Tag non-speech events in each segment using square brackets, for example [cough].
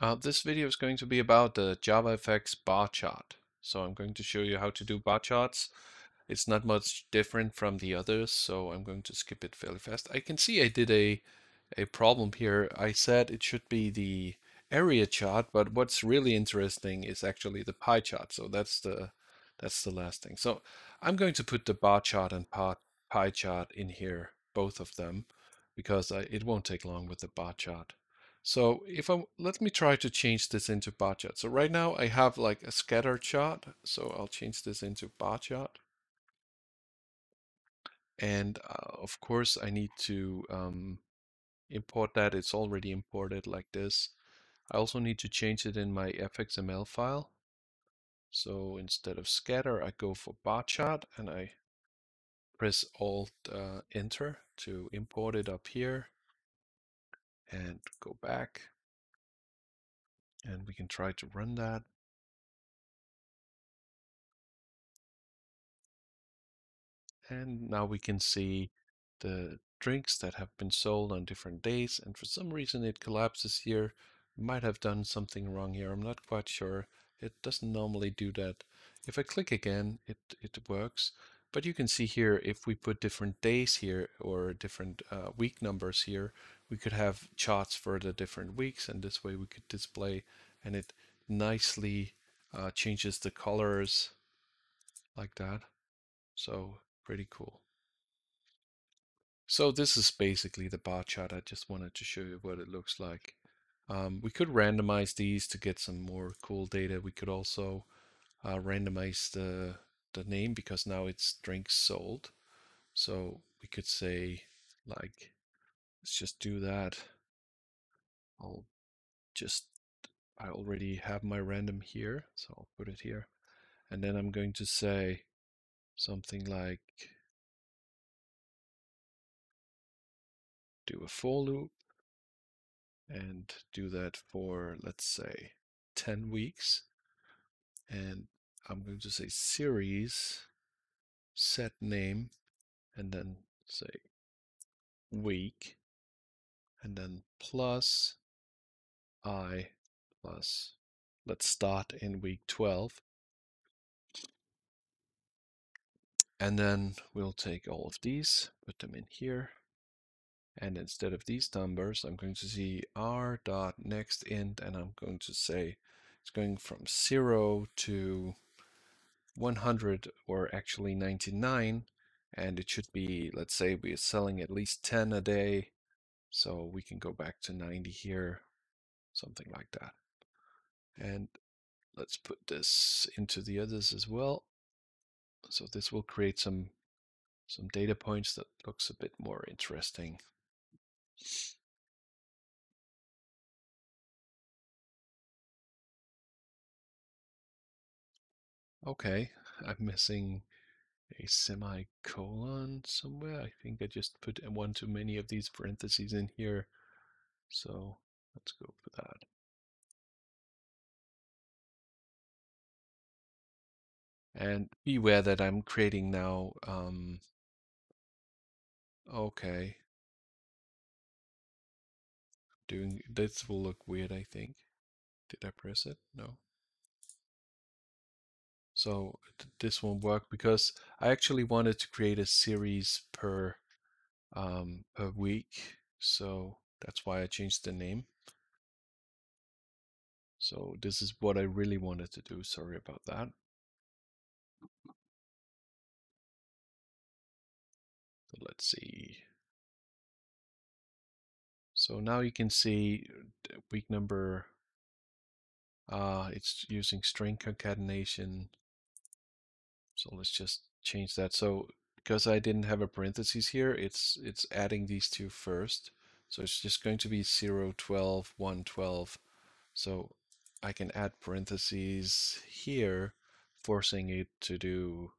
Uh, this video is going to be about the JavaFX bar chart. So I'm going to show you how to do bar charts. It's not much different from the others, so I'm going to skip it fairly fast. I can see I did a, a problem here. I said it should be the area chart, but what's really interesting is actually the pie chart. So that's the that's the last thing. So I'm going to put the bar chart and pie chart in here, both of them, because I, it won't take long with the bar chart. So if I let me try to change this into bar chart. So right now I have like a scatter chart. So I'll change this into bar chart. And uh, of course I need to um, import that. It's already imported like this. I also need to change it in my fxml file. So instead of scatter, I go for bar chart and I press Alt uh, Enter to import it up here and go back and we can try to run that. And now we can see the drinks that have been sold on different days and for some reason it collapses here. Might have done something wrong here, I'm not quite sure. It doesn't normally do that. If I click again, it, it works. But you can see here, if we put different days here or different uh, week numbers here, we could have charts for the different weeks and this way we could display and it nicely uh, changes the colors like that. So pretty cool. So this is basically the bar chart. I just wanted to show you what it looks like. Um, we could randomize these to get some more cool data. We could also uh, randomize the, the name because now it's drinks sold. So we could say like Let's just do that. I'll just, I already have my random here, so I'll put it here. And then I'm going to say something like do a for loop and do that for, let's say, 10 weeks. And I'm going to say series set name and then say week and then plus i plus, let's start in week 12. And then we'll take all of these, put them in here. And instead of these numbers, I'm going to see r dot next int, and I'm going to say it's going from 0 to 100, or actually 99. And it should be, let's say we're selling at least 10 a day. So we can go back to 90 here, something like that. And let's put this into the others as well. So this will create some some data points that looks a bit more interesting. Okay, I'm missing a semicolon somewhere. I think I just put one too many of these parentheses in here. So let's go for that. And beware that I'm creating now, um, okay. Doing, this will look weird, I think. Did I press it? No. So this won't work because I actually wanted to create a series per um, per week. So that's why I changed the name. So this is what I really wanted to do. Sorry about that. So let's see. So now you can see week number, uh, it's using string concatenation so let's just change that. So because I didn't have a parentheses here, it's it's adding these two first. So it's just going to be 0, 12, 1, 12. So I can add parentheses here, forcing it to do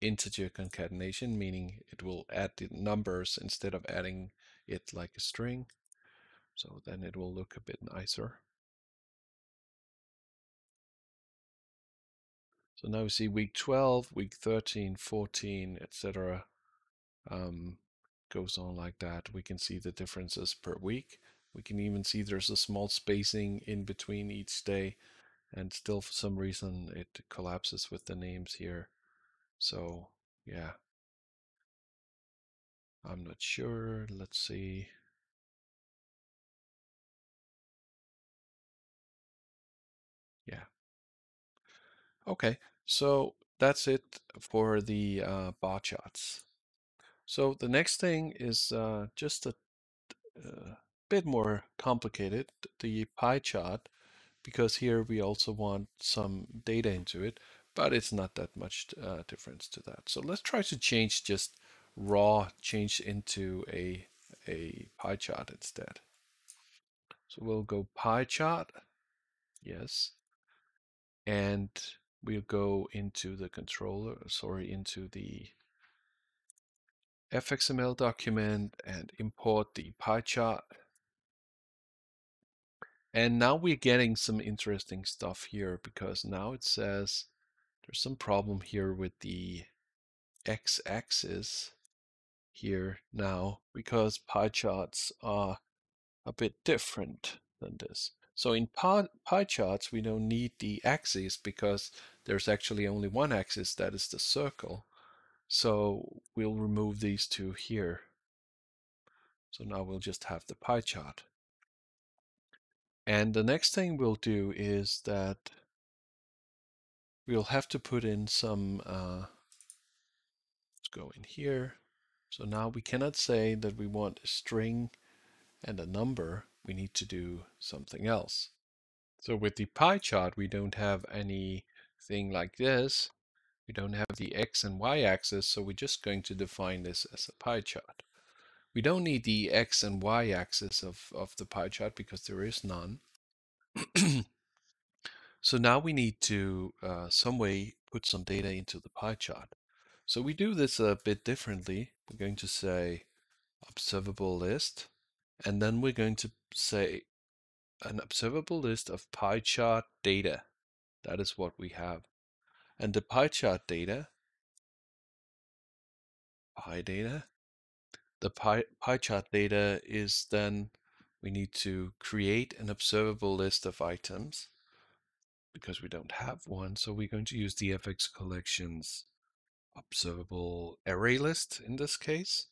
integer concatenation, meaning it will add the numbers instead of adding it like a string. So then it will look a bit nicer. So now we see week 12, week 13, 14, etc. Um, goes on like that. We can see the differences per week. We can even see there's a small spacing in between each day and still for some reason it collapses with the names here. So yeah, I'm not sure. Let's see. Yeah. Okay, so that's it for the uh, bar charts. So the next thing is uh, just a, a uh, bit more complicated, the pie chart, because here we also want some data into it, but it's not that much uh, difference to that. So let's try to change just raw change into a, a pie chart instead. So we'll go pie chart, yes, and we'll go into the controller, sorry, into the fxml document and import the pie chart. And now we're getting some interesting stuff here because now it says there's some problem here with the x-axis here now because pie charts are a bit different than this. So in pie, pie charts, we don't need the axis because there's actually only one axis, that is the circle. So we'll remove these two here. So now we'll just have the pie chart. And the next thing we'll do is that we'll have to put in some, uh, let's go in here. So now we cannot say that we want a string and a number. We need to do something else. So with the pie chart, we don't have anything like this. We don't have the x and y axis, so we're just going to define this as a pie chart. We don't need the x and y axis of, of the pie chart because there is none. [clears throat] so now we need to uh, some way put some data into the pie chart. So we do this a bit differently. We're going to say observable list, and then we're going to say an observable list of pie chart data. That is what we have. And the pie chart data, pie data, the pie, pie chart data is then we need to create an observable list of items because we don't have one. So we're going to use the FX collections observable array list in this case.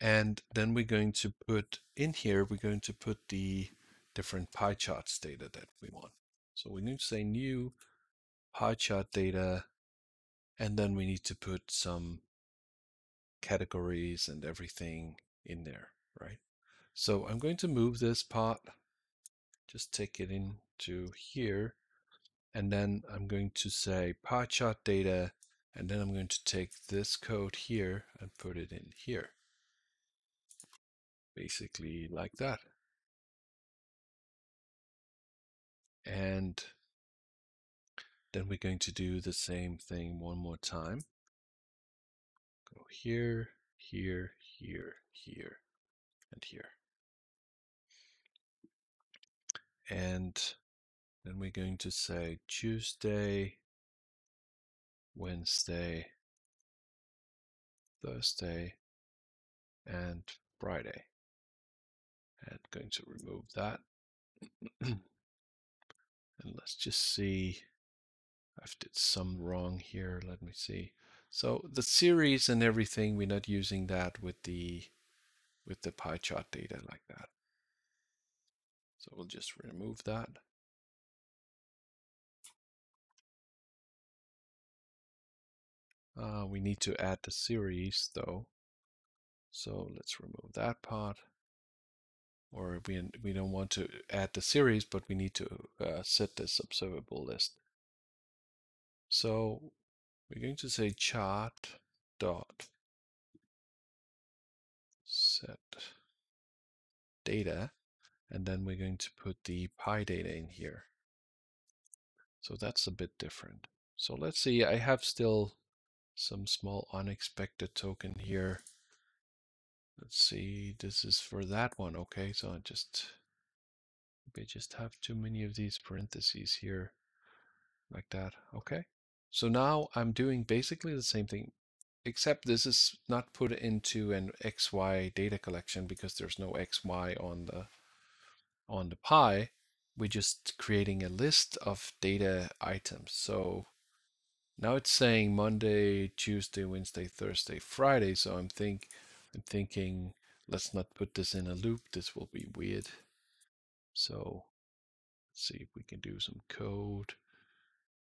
And then we're going to put in here, we're going to put the different pie charts data that we want. So we need to say new pie chart data, and then we need to put some categories and everything in there, right? So I'm going to move this part, just take it into here, and then I'm going to say pie chart data, and then I'm going to take this code here and put it in here. Basically like that. And then we're going to do the same thing one more time. Go here, here, here, here, and here. And then we're going to say Tuesday, Wednesday, Thursday, and Friday. And going to remove that. [clears throat] and let's just see I've did some wrong here. Let me see. So the series and everything, we're not using that with the with the pie chart data like that. So we'll just remove that. Uh, we need to add the series though. So let's remove that part. Or we, we don't want to add the series, but we need to uh, set this observable list. So we're going to say chart dot set data, and then we're going to put the pie data in here. So that's a bit different. So let's see, I have still some small unexpected token here. Let's see, this is for that one. Okay, so I just, I just have too many of these parentheses here like that. Okay. So now I'm doing basically the same thing except this is not put into an XY data collection because there's no XY on the on the pie. We're just creating a list of data items. So now it's saying Monday, Tuesday, Wednesday, Thursday, Friday. So I'm think I'm thinking let's not put this in a loop. This will be weird. So let's see if we can do some code.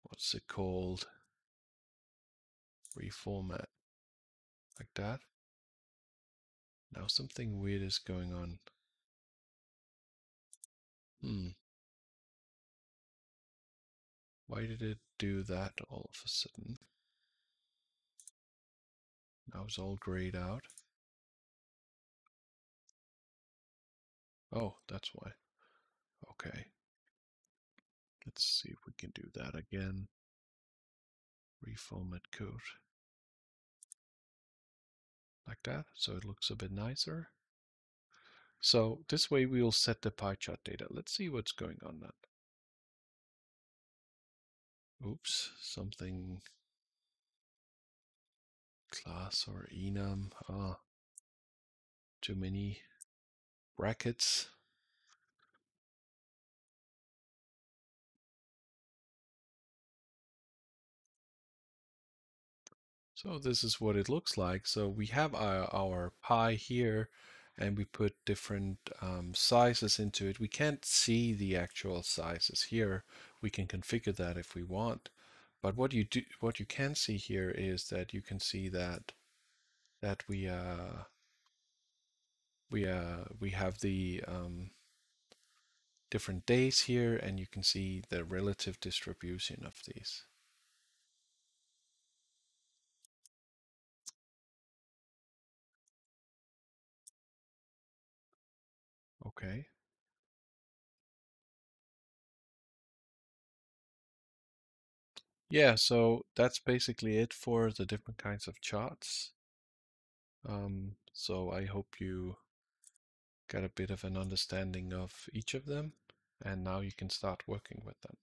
What's it called? Reformat like that. Now something weird is going on. Hmm. Why did it do that all of a sudden? Now it's all grayed out. Oh, that's why. Okay. Let's see if we can do that again. Reformat code. Like that, so it looks a bit nicer. So this way we will set the pie chart data. Let's see what's going on now. Oops, something class or enum. Ah, too many brackets. So this is what it looks like. So we have our, our pie here and we put different um, sizes into it. We can't see the actual sizes here. We can configure that if we want. But what you do, what you can see here is that you can see that that we uh, we uh, we have the um, different days here, and you can see the relative distribution of these. Okay. Yeah, so that's basically it for the different kinds of charts. Um, so I hope you got a bit of an understanding of each of them, and now you can start working with them.